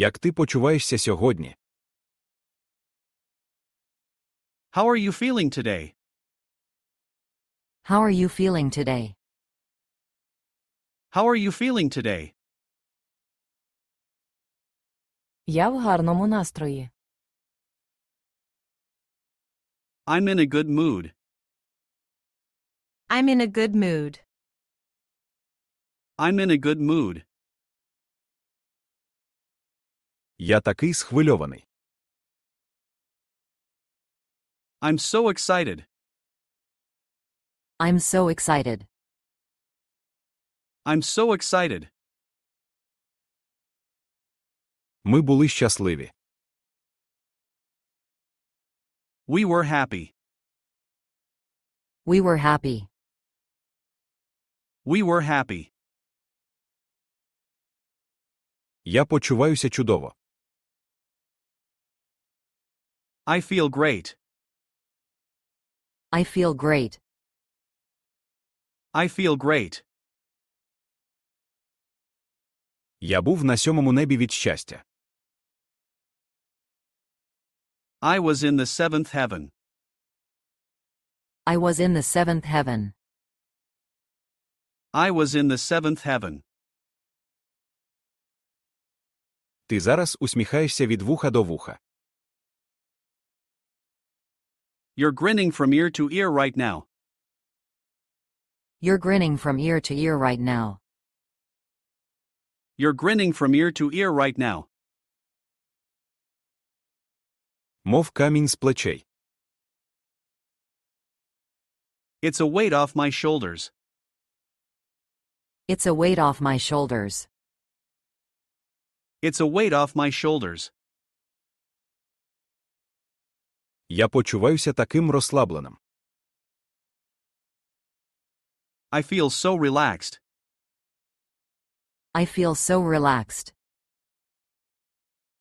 Як ти почуваєшся сьогодні? How are you feeling today? How are you feeling today? How are you feeling today? Я в гарному настрої. I'm in a good mood. I'm in a good mood. I'm in a good mood. Я такий схвильований. I'm so excited. I'm so excited. I'm so excited. Ми були щасливі. We were happy. We were happy. We were happy. Я почуваюся чудово. I feel great. I feel great. I feel great. Я був на сьомому небі від щастя. I was in the seventh heaven. I was in the seventh heaven. I was in the seventh heaven. Ти зараз усміхаєшся від вуха до вуха. You're grinning from ear to ear right now. You're grinning from ear to ear right now. You're grinning from ear to ear right now. Мов камінь з плечей. It's a weight off my shoulders. It's a weight off my shoulders. It's a weight off my shoulders. Я почуваюся таким розслабленим. I feel so relaxed. I feel so relaxed.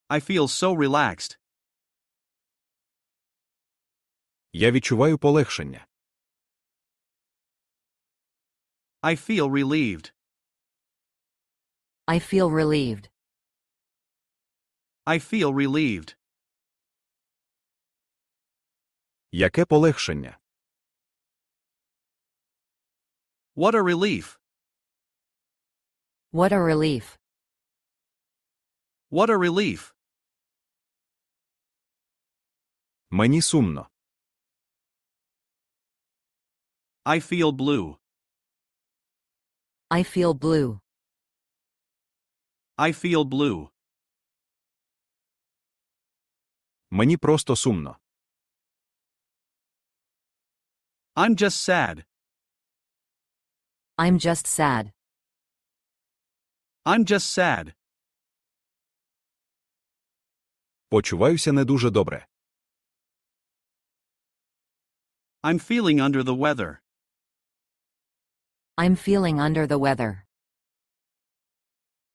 I feel so relaxed. Я відчуваю полегшення. I feel relieved. I feel relieved. I feel relieved. Яке полегшення? What a relief. What a relief. What a relief. Мені сумно. I feel blue. I feel blue. I feel blue. Мені просто сумно. I'm just sad. I'm just sad. I'm just sad. Почуваюся не дуже добре. I'm feeling under the weather. I'm feeling under the weather.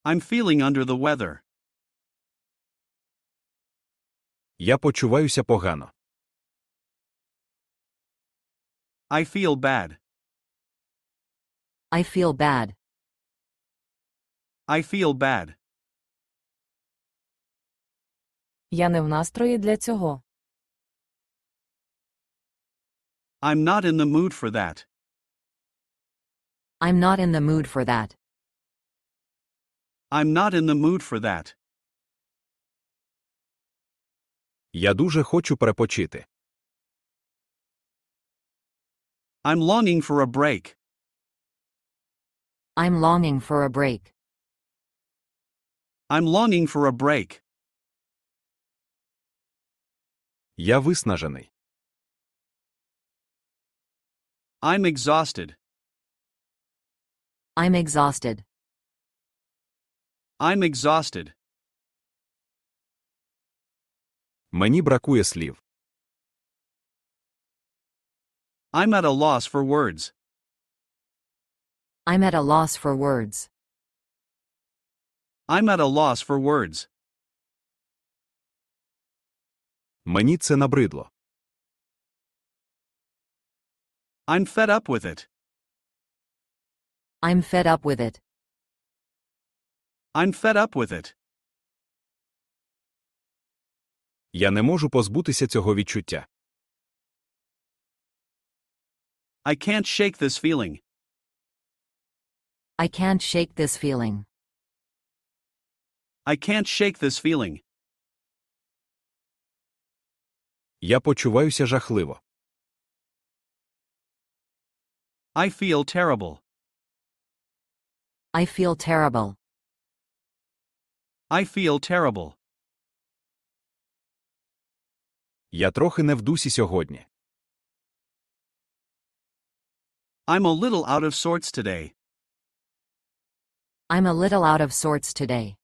I'm feeling under the weather. Я почуваюся погано. I feel bad. I feel bad. I feel bad. Я не в настрої для цього. I'm not in the mood for that. I'm not in the mood for that. I'm not in the mood for that. Я дуже хочу перепочити. I'm longing for a break. I'm longing for a break. I'm longing for a break. Я виснажений. I'm exhausted. I'm exhausted. I'm exhausted. Мені бракує слів. I'm at a loss for words. I'm at a loss for words. I'm at a loss for words. Мені це набридло. I'm fed up with it. I'm fed up with it. I'm fed up with it. Я не можу позбутися цього відчуття. I can't shake this feeling. I can't shake this feeling. I can't shake this feeling. Я почуваюся жахливо. I feel terrible. I feel terrible. I feel terrible. Я трохи не в дусі сьогодні. I'm a little out of sorts today. I'm a little out of sorts today.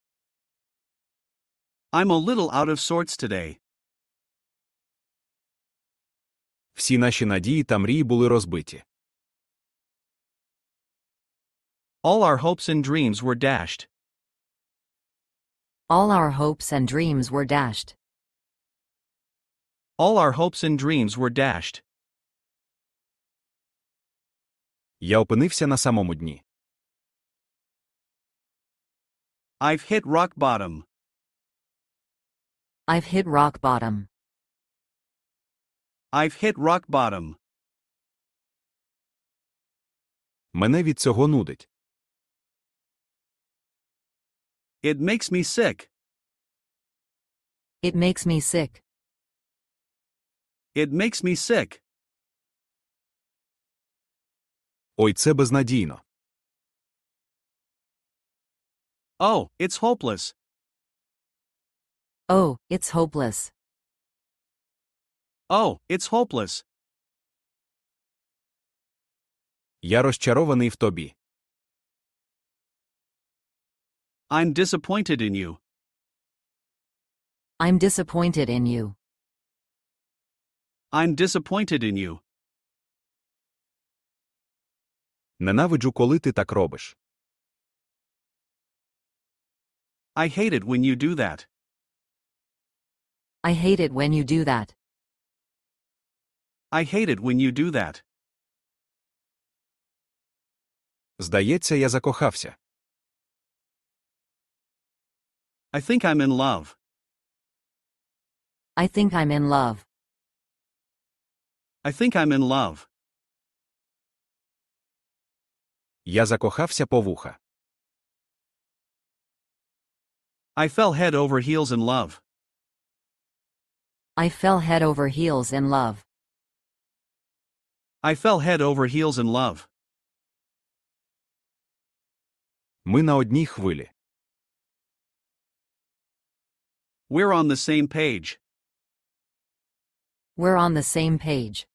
I'm a little out of sorts today. Всі наші надії та мрії були розбиті. All our hopes and dreams were dashed. All our hopes and dreams were dashed. All our hopes and dreams were dashed. Я опинився на самому дні. I've hit rock bottom. I've hit rock bottom. I've hit rock bottom. Мене від цього нудить. It makes me sick. It makes me sick. It makes me sick. Ой, це безнадійно. Oh, it's hopeless. Oh, it's hopeless. Oh, it's hopeless. Я розчарований в тобі. I'm disappointed in you. I'm disappointed in you. I'm disappointed in you. Ненавиджу, коли ти так робиш. I hate it when you do that. I hate it when you do that. I hate it when you do that. Здається, я закохався. I think I'm in love. I think I'm in love. I think I'm in love. Я закохався по вуха. I fell head over heels in love. I fell head over heels in love. I fell head over heels in love. Ми на одній хвилі. We're on the same page. We're on the same page.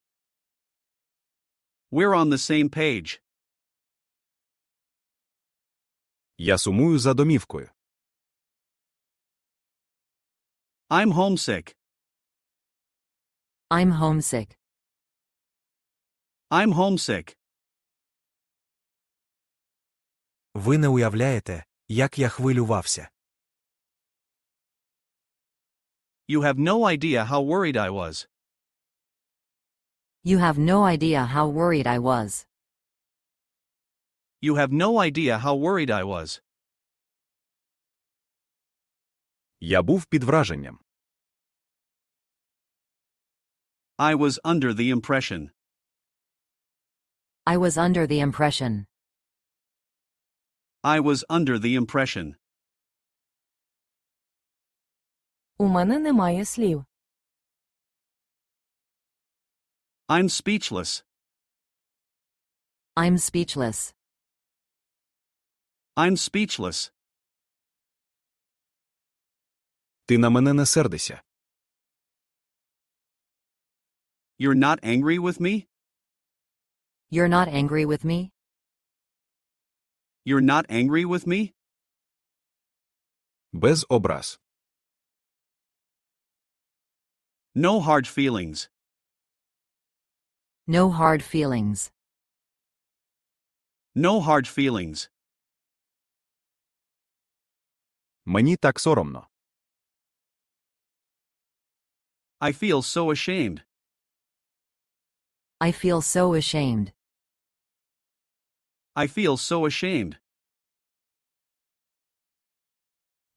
We're on the same page. Я сумую за домівкою. I'm homesick. I'm homesick. I'm homesick. Ви не уявляєте, як я хвилювався. You have no idea how worried I was. You have no idea how worried I was. You have no idea how worried I was. Я був під враженням. I was under the impression. I was under the impression. I was under the impression. У мене немає слів. I'm speechless. I'm speechless. I'm speechless. Ти на мене не сердися. You're not angry with me? You're not angry with me? You're not angry with me? Без образ. No hard feelings. No hard feelings. No hard feelings. Мені так соромно. I feel so ashamed. I feel so ashamed. I feel so ashamed.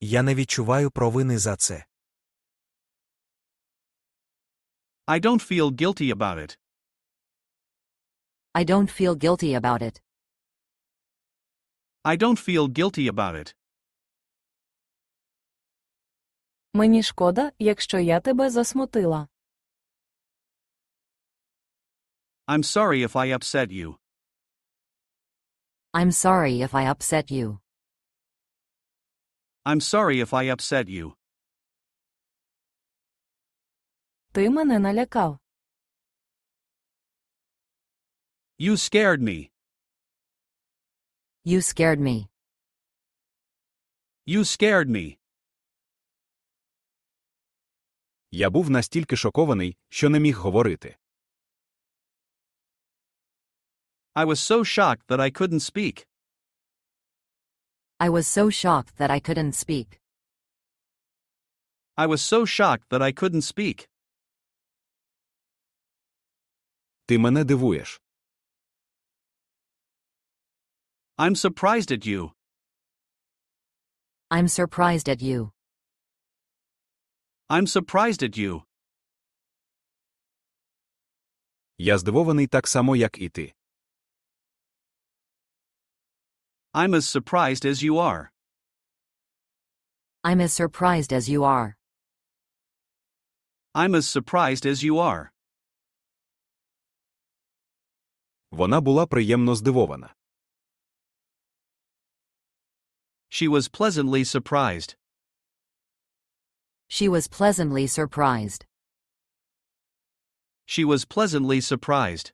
Я не відчуваю провини за це. I don't feel guilty about it. I don't feel guilty about it. I don't feel guilty about it. Мені шкода, якщо я тебе засмутила. I'm sorry if I upset you. I'm sorry if I upset you. I'm sorry if I upset you. Ти мене налякав. You scared me. You scared me. You scared me. Я був настільки шокований, що не міг говорити. I was so shocked that I couldn't speak. I was so shocked that I couldn't speak. I was so shocked that I couldn't speak. Ти мене дивуєш. I'm surprised at you. I'm surprised at you. I'm surprised at you. Я здивований так само, як і ти. I'm as surprised as you are. I'm as surprised as you are. I'm as surprised as you are. Вона була приємно здивована. She was pleasantly surprised. She was pleasantly surprised. She was pleasantly surprised.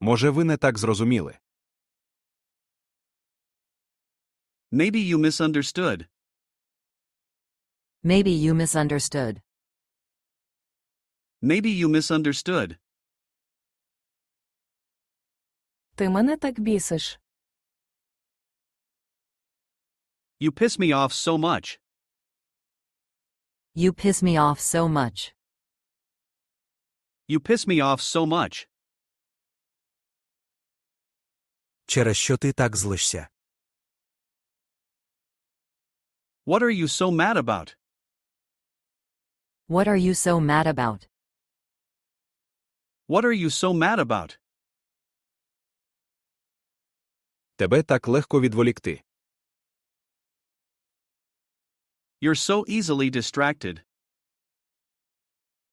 Може, ви не так зрозуміли. Maybe you misunderstood. Maybe you misunderstood. Maybe you misunderstood. Ти мене так бісиш. You piss me off so much. You piss me off so much. You piss me off so much. Через що ти так злишся? What are you so mad about? What are you so mad about? What are you so mad about? Тебе так легко відволікти. You're so easily distracted.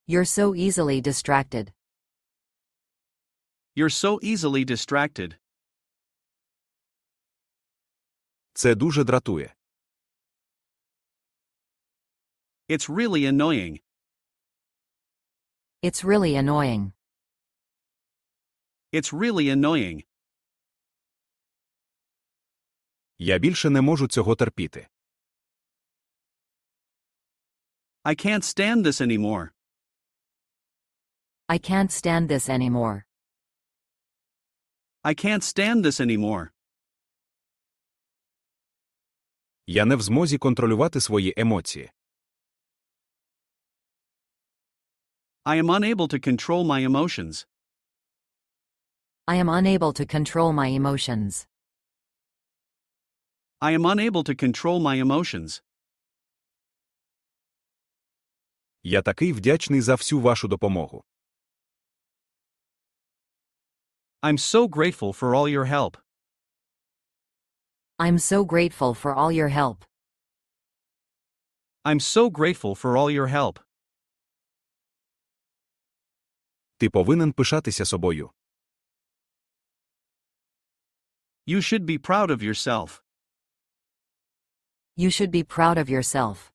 You're so easily distracted. You're so easily distracted. Це дуже дратує. It's really annoying. It's really annoying. It's really annoying. Я більше не можу цього терпіти. I can't stand this anymore. I can't stand this anymore. I can't stand this anymore. Я не в змозі контролювати свої емоції. I am unable to control my emotions. I am unable to control my emotions. I am unable to control my emotions. Я такий вдячний за всю вашу допомогу. I'm so grateful for all your help. I'm so grateful for all your help. I'm so grateful for all your help. Ти повинен пишатися собою. You should be proud of yourself. You should be proud of yourself.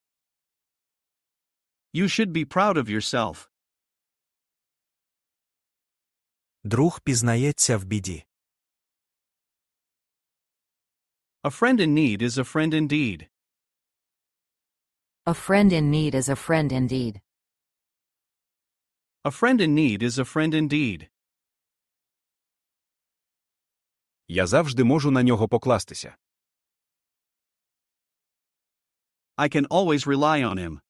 You should be proud of yourself. Друг пізнається в біді. A friend in need is a friend indeed. A friend in need is a friend indeed. A friend in need is a friend indeed. Я завжди можу на нього покластися. I can always rely on him.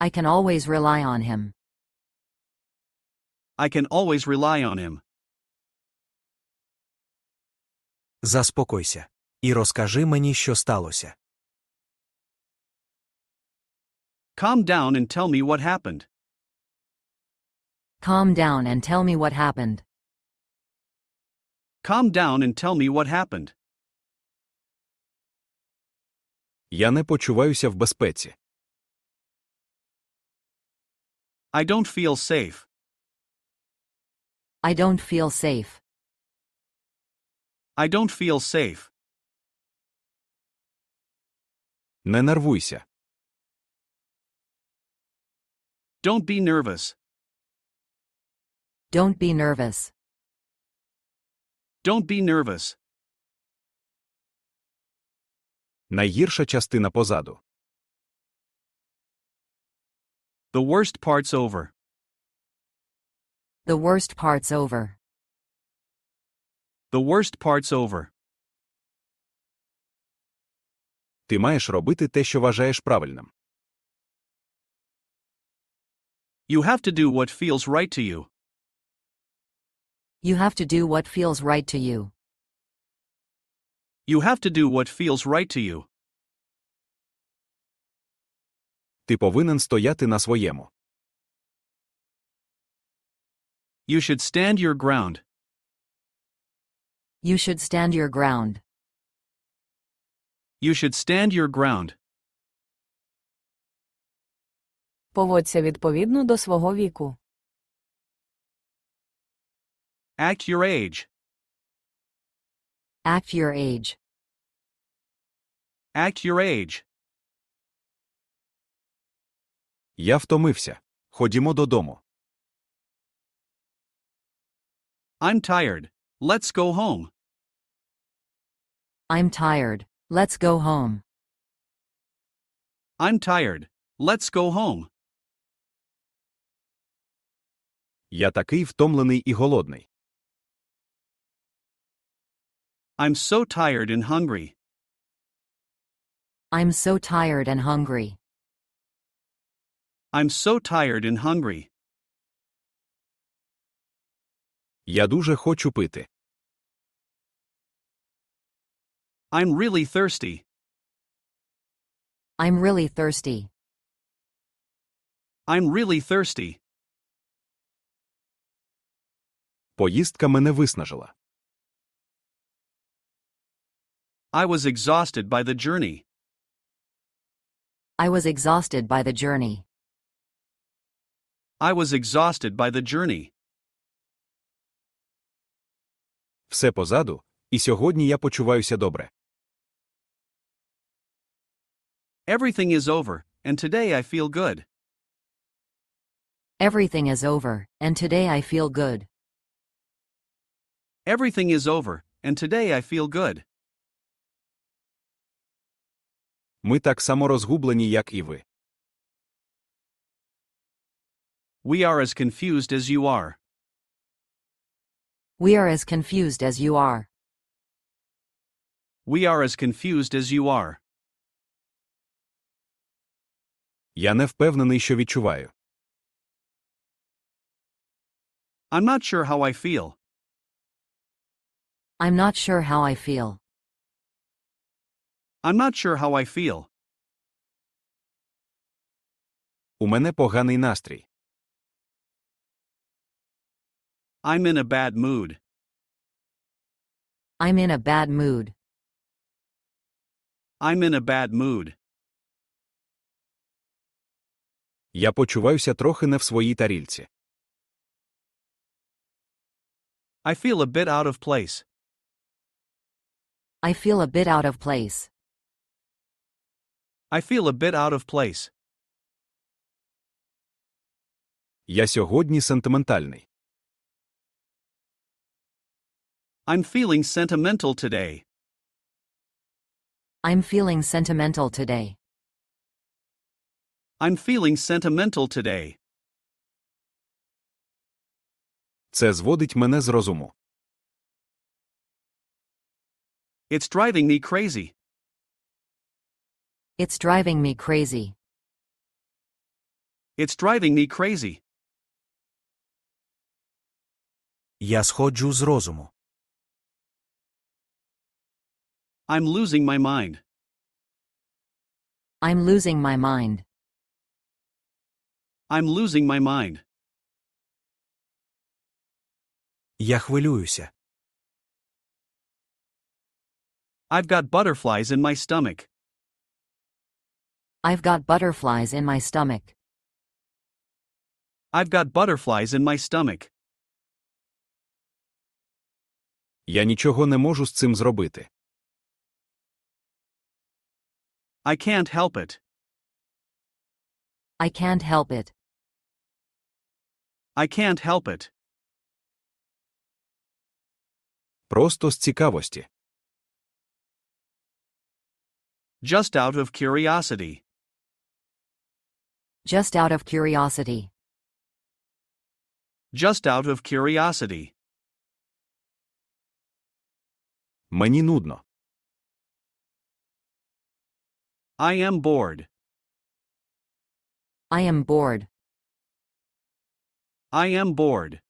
I can always rely on him. I can always rely on him. Заспокойся. І розкажи мені, що сталося. Calm down and tell me what happened. Calm down and tell me what happened. Calm down and tell me what happened. Я не почуваюся в безпеці. I don't feel safe. I don't feel safe. I don't feel safe. Не нервуйся. Don't be nervous. Don't be nervous. Don't be nervous. Найгірша частина позаду. The worst part's over. The worst part's over. The worst part's over. Ти маєш робити те, що вважаєш правильним. You have to do what feels right to you. You have to do what feels right to you. You have to do what feels right to you. Ти повинен стояти на своєму. You should stand your ground. You should stand your ground. You should stand your ground. Поводься відповідно до свого віку. Act your age. Act your age. Act your age. Я втомився. Ходімо додому. I'm tired. Let's go home. I'm tired. Let's go home. I'm tired. Let's go home. Я такий втомлений і голодний. I'm so tired and hungry. I'm so tired and hungry. I'm so tired and hungry. Я дуже хочу пити. I'm really thirsty. I'm really thirsty. I'm really thirsty. Поїздка мене виснажила. I was exhausted by the journey. I was exhausted by the journey. I was exhausted by the journey. Все позаду, і сьогодні я почуваюся добре. Everything is over, and today I feel good. Everything is over, and today I feel good. Everything is over, and today I feel good. Ми так само розгублені, як і ви. We are as confused as you are. We are as confused as you are. We are as confused as you are. Я не впевнений, що відчуваю. I'm not sure how I feel. I'm not sure how I feel. I'm not sure how I feel. У мене поганий настрій. I'm in a bad mood. I'm in a bad mood. I'm in a bad mood. Я почуваюся трохи не в своїй тарільці. I feel a bit out of place. I feel a bit out of place. I feel a bit out of place. Я сьогодні сентиментальний. I'm feeling sentimental today. I'm feeling sentimental today. I'm feeling sentimental today. Це зводить мене з розуму. It's driving me crazy. It's driving me crazy. It's driving me crazy. Я сходжу з розуму. I'm losing my mind. I'm losing my mind. I'm losing my mind. Я хвилююся. I've got butterflies in my stomach. I've got butterflies in my stomach. I've got butterflies in my stomach. Я нічого не можу з цим зробити. I can't help it. I can't help it. I can't help it. Просто з цікавості. Just out of curiosity. Just out of curiosity. Just out of curiosity. Мені нудно. I am bored. I am bored. I am bored.